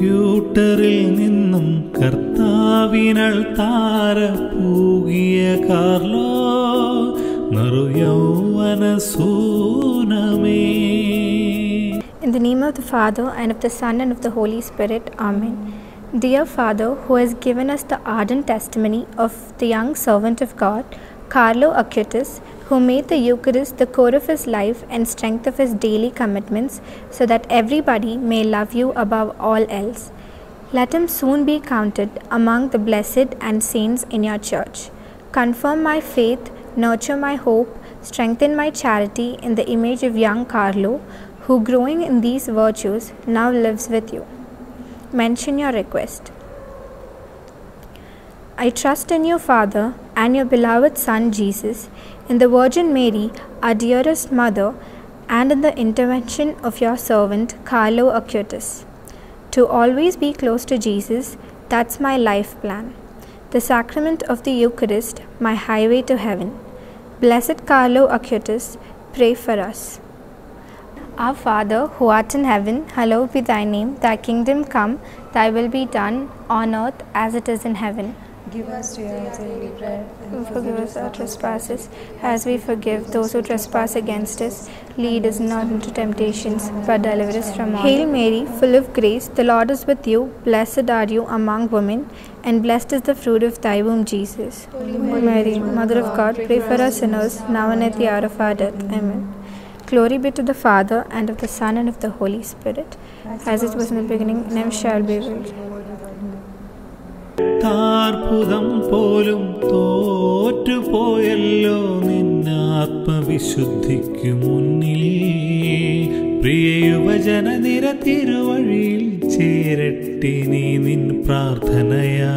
കമ്പ്യൂട്ടറിൽ നിന്നും കർത്താവിനൾ താര പൂകിയ Carlo നറുയൗവന സൂനമേ In the name of the Father, and of the Son, and of the Holy Spirit. Amen. Dear Father, who has given us the ardent testimony of the young servant of God, Carlo Acutis, who made the Eucharist the core of his life and strength of his daily commitments, so that everybody may love you above all else. Let him soon be counted among the blessed and saints in your church. Confirm my faith, nurture my hope, strengthen my charity in the image of young Carlo, who, growing in these virtues, now lives with you. Mention your request. I trust in you, Father, and your beloved Son Jesus, in the Virgin Mary, our dearest Mother, and in the intervention of your servant Carlo Acutis. To always be close to Jesus, that's my life plan. The sacrament of the Eucharist, my highway to heaven. Blessed Carlo Acutis, pray for us. Our Father, who art in heaven, hallowed be thy name. Thy kingdom come, thy will be done on earth as it is in heaven. Give us today our daily bread, and Forgive us our trespasses, as we forgive those who trespass against us. Lead us not into temptations, but deliver us from all. Hail Mary, full of grace, the Lord is with you. Blessed are you among women, and blessed is the fruit of thy womb, Jesus. Holy Mary, Mother of God, pray for us sinners, now and at the hour of our death. Amen. Glory be to the Father, and of the Son, and of the Holy Spirit, as it was in the beginning, now shall be, world. താർഭുതം പോലും തോറ്റുപോയല്ലോ നിന്നാത്മവിശുദ്ധിക്കു മുന്നിൽ. പ്രിയ യുവജന നിര തിരുവഴിയിൽ ചേരട്ടെ നീ നിൻ പ്രാർത്ഥനയാ.